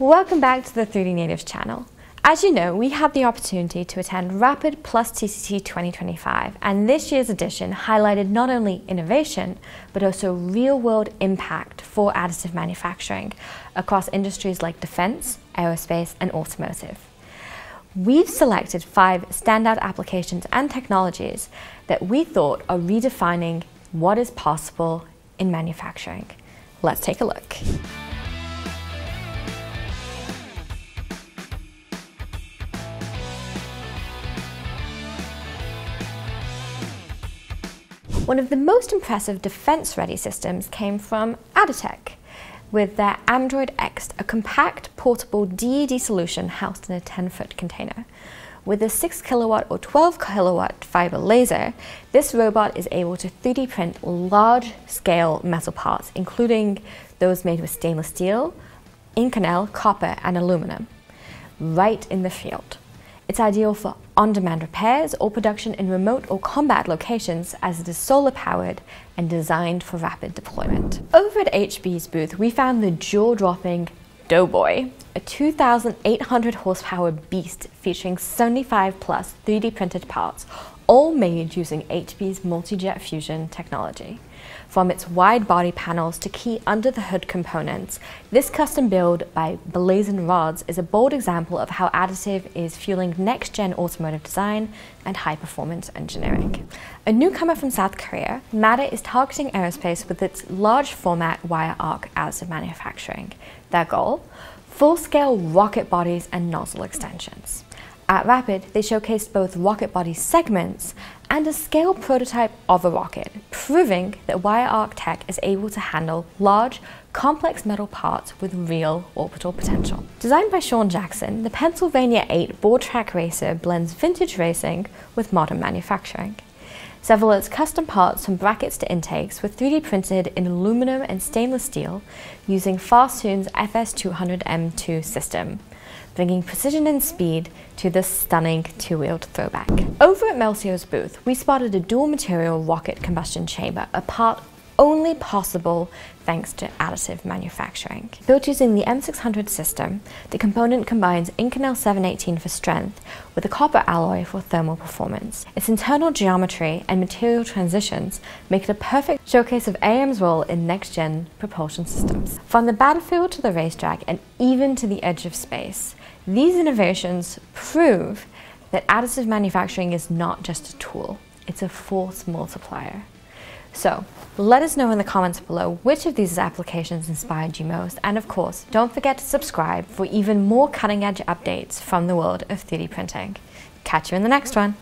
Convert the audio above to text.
Welcome back to the 3Dnatives channel. As you know, we had the opportunity to attend Rapid Plus TCT 2025, and this year's edition highlighted not only innovation, but also real world impact for additive manufacturing across industries like defense, aerospace, and automotive. We've selected five standout applications and technologies that we thought are redefining what is possible in manufacturing. Let's take a look. One of the most impressive defense-ready systems came from Additec with their Android X, a compact, portable DED solution housed in a 10-foot container. With a 6 kilowatt or 12 kilowatt fiber laser, this robot is able to 3D print large-scale metal parts, including those made with stainless steel, Inconel, copper, and aluminum, right in the field. It's ideal for on-demand repairs or production in remote or combat locations as it is solar powered and designed for rapid deployment. Over at HP's booth, we found the jaw-dropping Doughboy, a 2,800 horsepower beast featuring 75 plus 3D printed parts, all made using HP's multi-jet fusion technology. From its wide body panels to key under the hood components, this custom build by Blazon Rods is a bold example of how additive is fueling next-gen automotive design and high-performance engineering. A newcomer from South Korea, Mada is targeting aerospace with its large format wire arc additive manufacturing. Their goal? Full-scale rocket bodies and nozzle extensions. At Rapid, they showcased both rocket body segments and a scale prototype of a rocket, proving that wire arc tech is able to handle large, complex metal parts with real orbital potential. Designed by Sean Jackson, the Pennsylvania 8 board track racer blends vintage racing with modern manufacturing. Several of its custom parts from brackets to intakes were 3D printed in aluminum and stainless steel using Farsoon's FS200M2 system, bringing precision and speed to this stunning two-wheeled throwback. Over at Meltio's booth, we spotted a dual material rocket combustion chamber, a part only possible thanks to additive manufacturing. Built using the M600 system, the component combines Inconel 718 for strength with a copper alloy for thermal performance. Its internal geometry and material transitions make it a perfect showcase of AM's role in next-gen propulsion systems. From the battlefield to the racetrack and even to the edge of space, these innovations prove that additive manufacturing is not just a tool, it's a force multiplier. So let us know in the comments below which of these applications inspired you most. And of course, don't forget to subscribe for even more cutting edge updates from the world of 3D printing. Catch you in the next one.